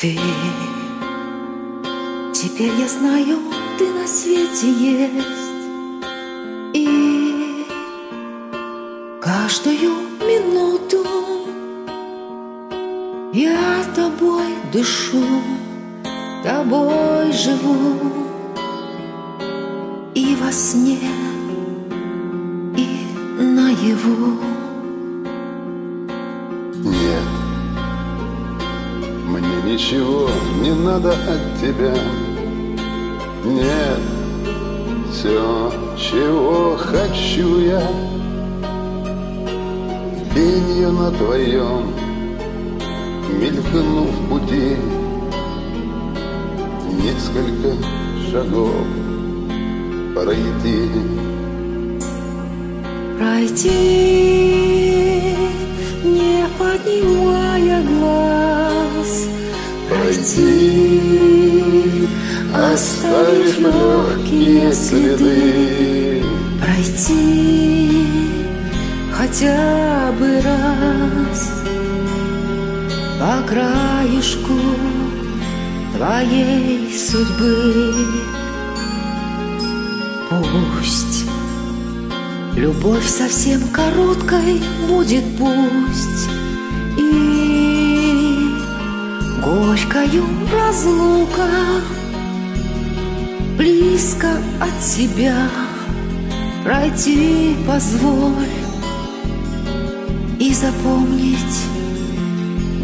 Ты. Теперь я знаю, ты на свете есть. И каждую минуту Я тобой дышу, тобой живу. И во сне, и наяву. Ничего не надо от тебя. Нет, все, чего хочу я, Тенью на твоем, мелькнув пути, Несколько шагов пройти. Пройти, не поднимая глаз, Пройти, оставив легкие следы. Пройти хотя бы раз по краешку твоей судьбы. Пусть любовь совсем короткой будет пусть И горькою разлука Близко от тебя пройти позволь И запомнить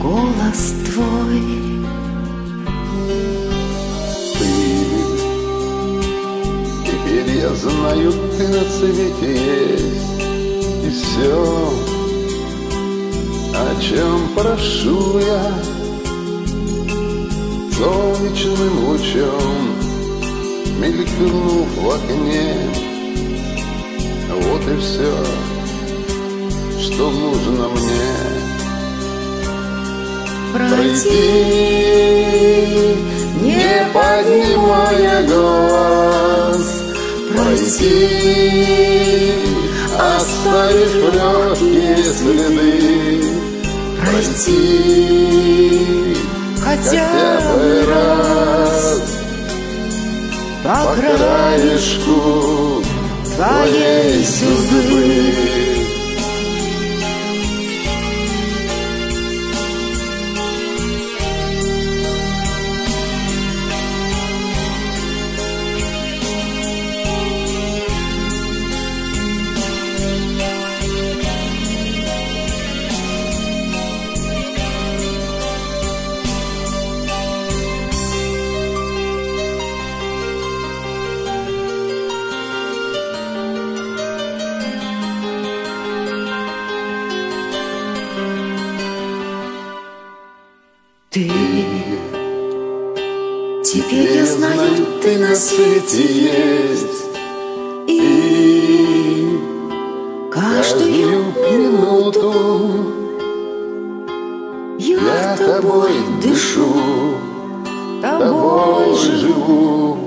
голос твой Ты, теперь я знаю, ты на свете есть. И все, о чем прошу я, солнечным лучом, мелькнув в окне, вот и все, что нужно мне. Пройти, не поднимая глаз, Пройти, оставив легкие следы, Пройти, хотя бы раз по краешку твоей судьбы. Ты. Теперь я знаю, ты на свете есть. И каждую минуту Я тобой дышу, тобой живу